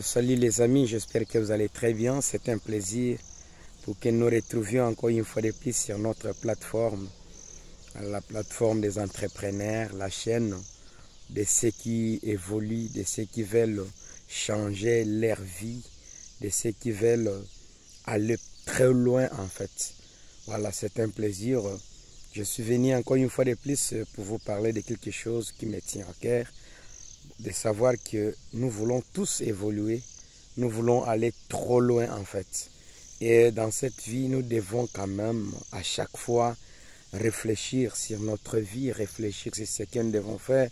Je salue les amis, j'espère que vous allez très bien. C'est un plaisir pour que nous retrouvions encore une fois de plus sur notre plateforme, la plateforme des entrepreneurs, la chaîne de ceux qui évoluent, de ceux qui veulent changer leur vie, de ceux qui veulent aller très loin en fait. Voilà, c'est un plaisir. Je suis venu encore une fois de plus pour vous parler de quelque chose qui me tient à cœur de savoir que nous voulons tous évoluer, nous voulons aller trop loin en fait. Et dans cette vie, nous devons quand même à chaque fois réfléchir sur notre vie, réfléchir sur ce que nous devons faire,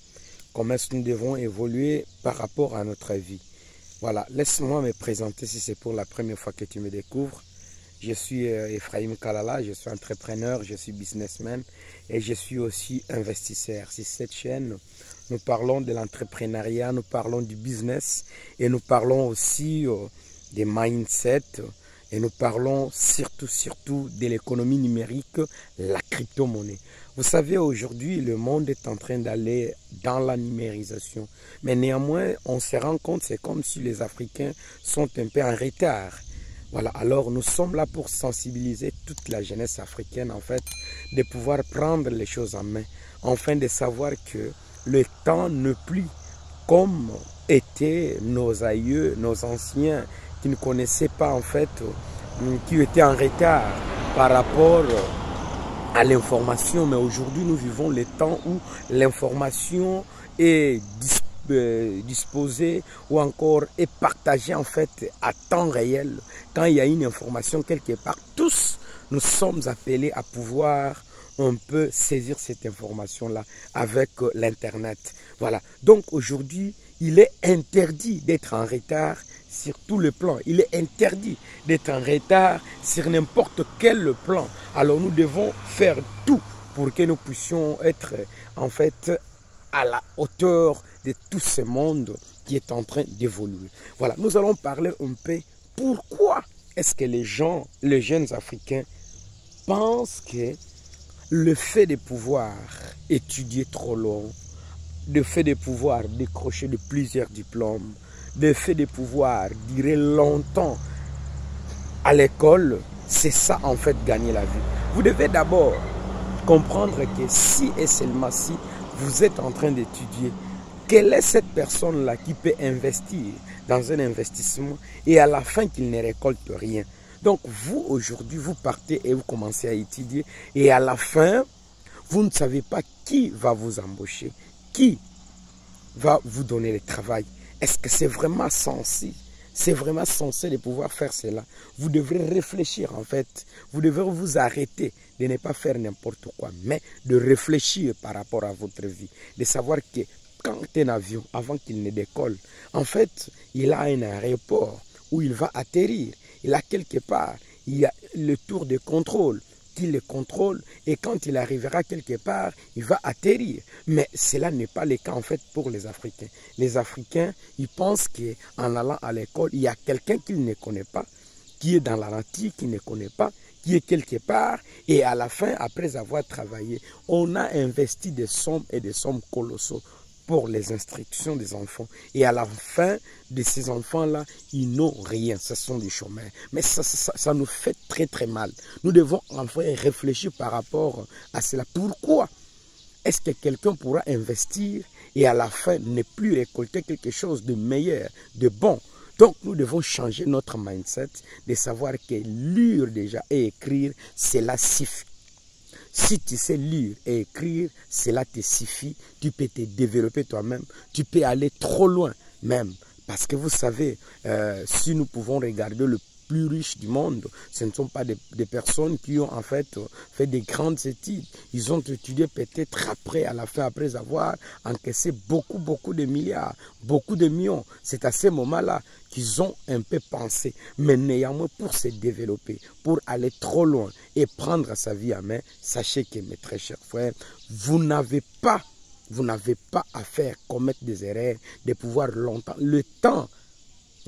comment est-ce que nous devons évoluer par rapport à notre vie. Voilà, laisse-moi me présenter si c'est pour la première fois que tu me découvres. Je suis euh, Ephraim Kalala, je suis entrepreneur, je suis businessman et je suis aussi investisseur. Sur cette chaîne, nous parlons de l'entrepreneuriat, nous parlons du business et nous parlons aussi euh, des mindset et nous parlons surtout, surtout de l'économie numérique, la crypto-monnaie. Vous savez, aujourd'hui, le monde est en train d'aller dans la numérisation. Mais néanmoins, on se rend compte, c'est comme si les Africains sont un peu en retard. Voilà, alors nous sommes là pour sensibiliser toute la jeunesse africaine, en fait, de pouvoir prendre les choses en main, enfin de savoir que le temps ne plus comme étaient nos aïeux, nos anciens, qui ne connaissaient pas, en fait, qui étaient en retard par rapport à l'information. Mais aujourd'hui, nous vivons le temps où l'information est disponible disposer ou encore est partagé en fait à temps réel. Quand il y a une information quelque part, tous nous sommes appelés à pouvoir on peut saisir cette information-là avec euh, l'Internet. Voilà. Donc aujourd'hui, il est interdit d'être en retard sur tous les plans. Il est interdit d'être en retard sur n'importe quel plan. Alors nous devons faire tout pour que nous puissions être en fait à la hauteur de tout ce monde qui est en train d'évoluer. Voilà, nous allons parler un peu pourquoi est-ce que les gens, les jeunes africains, pensent que le fait de pouvoir étudier trop long, le fait de pouvoir décrocher de plusieurs diplômes, le fait de pouvoir durer longtemps à l'école, c'est ça en fait gagner la vie. Vous devez d'abord comprendre que si et seulement si vous êtes en train d'étudier, quelle est cette personne-là qui peut investir dans un investissement et à la fin qu'il ne récolte rien? Donc vous, aujourd'hui, vous partez et vous commencez à étudier et à la fin, vous ne savez pas qui va vous embaucher, qui va vous donner le travail. Est-ce que c'est vraiment censé c'est vraiment censé de pouvoir faire cela. Vous devrez réfléchir en fait. Vous devrez vous arrêter de ne pas faire n'importe quoi, mais de réfléchir par rapport à votre vie. De savoir que quand un avion, avant qu'il ne décolle, en fait, il a un aéroport où il va atterrir. Il a quelque part, il y a le tour de contrôle le contrôle et quand il arrivera quelque part, il va atterrir. Mais cela n'est pas le cas en fait pour les Africains. Les Africains, ils pensent qu'en allant à l'école, il y a quelqu'un qu'ils ne connaissent pas, qui est dans la nature, qui ne connaît pas, qui est quelque part, et à la fin, après avoir travaillé, on a investi des sommes et des sommes colossaux pour les instructions des enfants. Et à la fin de ces enfants-là, ils n'ont rien. Ce sont des chômeurs. Mais ça, ça, nous fait très très mal. Nous devons enfin réfléchir par rapport à cela. Pourquoi est-ce que quelqu'un pourra investir et à la fin ne plus récolter quelque chose de meilleur, de bon? Donc nous devons changer notre mindset de savoir que lire déjà et écrire, cela suffit. Si tu sais lire et écrire, cela te suffit. Tu peux te développer toi-même. Tu peux aller trop loin même. Parce que vous savez, euh, si nous pouvons regarder le plus riche du monde, ce ne sont pas des, personnes qui ont en fait fait des grandes études. Ils ont étudié peut-être après, à la fin, après avoir encaissé beaucoup, beaucoup de milliards, beaucoup de millions. C'est à ce moment-là qu'ils ont un peu pensé. Mais néanmoins, pour se développer, pour aller trop loin et prendre sa vie à main, sachez que mes très chers frères, vous n'avez pas, vous n'avez pas à faire commettre des erreurs, de pouvoir longtemps. Le temps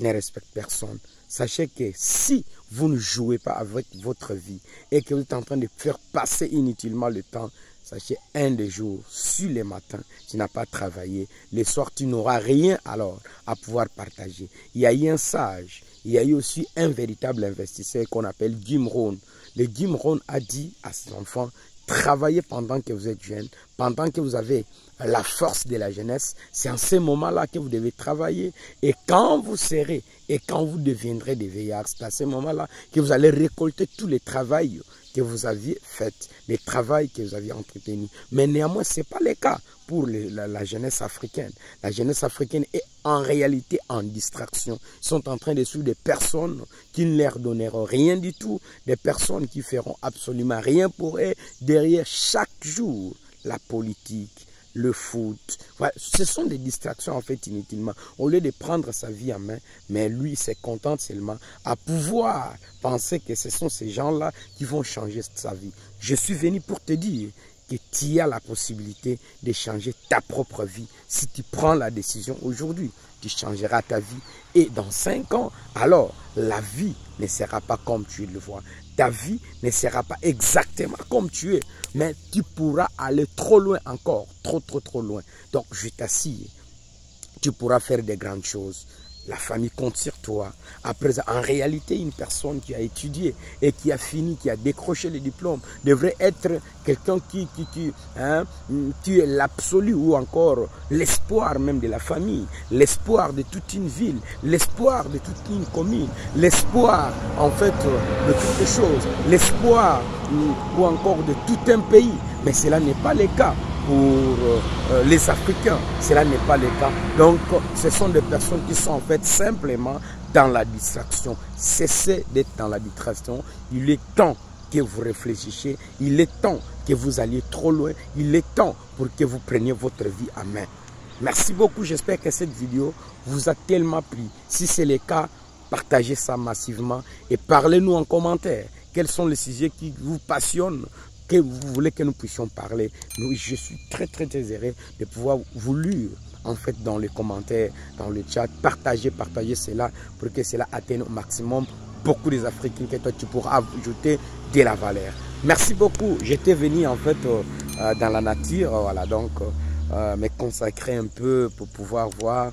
ne respecte personne. Sachez que si vous ne jouez pas avec votre vie et que vous êtes en train de faire passer inutilement le temps, Sachez, un des jours, sur les matins, tu n'as pas travaillé. Le soir, tu n'auras rien alors à pouvoir partager. Il y a eu un sage, il y a eu aussi un véritable investisseur qu'on appelle Jim. Le Jim a dit à ses enfants, travaillez pendant que vous êtes jeune, pendant que vous avez la force de la jeunesse. C'est en ce moment-là que vous devez travailler. Et quand vous serez et quand vous deviendrez des veillards, c'est à ce moment-là que vous allez récolter tous les travail que vous aviez fait, les travail que vous aviez entretenu. Mais néanmoins, ce n'est pas le cas pour la, jeunesse africaine. La jeunesse africaine est en réalité en distraction. Ils sont en train de suivre des personnes qui ne leur donneront rien du tout, des personnes qui feront absolument rien pour eux derrière chaque jour la politique, le foot. ce sont des distractions en fait inutilement. Au lieu de prendre sa vie en main, mais lui se contente seulement à pouvoir penser que ce sont ces gens-là qui vont changer sa vie. Je suis venu pour te dire que tu as la possibilité de changer ta propre vie. Si tu prends la décision aujourd'hui, tu changeras ta vie. Et dans cinq ans, alors la vie ne sera pas comme tu le vois ta vie ne sera pas exactement comme tu es, mais tu pourras aller trop loin encore, trop, trop, trop loin. Donc, je t'assire, tu pourras faire des grandes choses. La famille compte sur toi. Après, en réalité, une personne qui a étudié et qui a fini, qui a décroché le diplôme, devrait être quelqu'un qui, qui, qui, hein, qui est l'absolu ou encore l'espoir même de la famille, l'espoir de toute une ville, l'espoir de toute une commune, l'espoir en fait de toutes les choses, l'espoir ou encore de tout un pays. Mais cela n'est pas le cas pour euh, euh, les Africains. Cela n'est pas le cas. Donc, ce sont des personnes qui sont en fait simplement dans la distraction. Cessez d'être dans la distraction. Il est temps que vous réfléchissiez. Il est temps que vous alliez trop loin. Il est temps pour que vous preniez votre vie en main. Merci beaucoup. J'espère que cette vidéo vous a tellement plu. Si c'est le cas, partagez ça massivement et parlez-nous en commentaire. Quels sont les sujets qui vous passionnent vous voulez que nous puissions parler. Nous, je suis très très très heureux de pouvoir vous lire en fait dans les commentaires, dans le chat, partager, partager cela pour que cela atteigne au maximum beaucoup des Africains que toi tu pourras ajouter de la valeur. Merci beaucoup. J'étais venu en fait euh, euh, dans la nature, voilà donc euh, me consacrer un peu pour pouvoir voir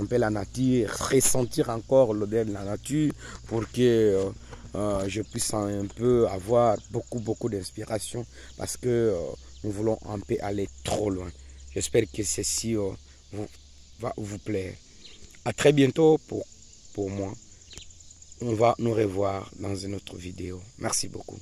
un peu la nature, ressentir encore l'odeur de la nature pour que euh, je puisse un peu avoir beaucoup, beaucoup d'inspiration parce que euh, nous voulons un peu aller trop loin. J'espère que ceci euh, va vous plaire. À très bientôt pour, pour moi. On va nous revoir dans une autre vidéo. Merci beaucoup.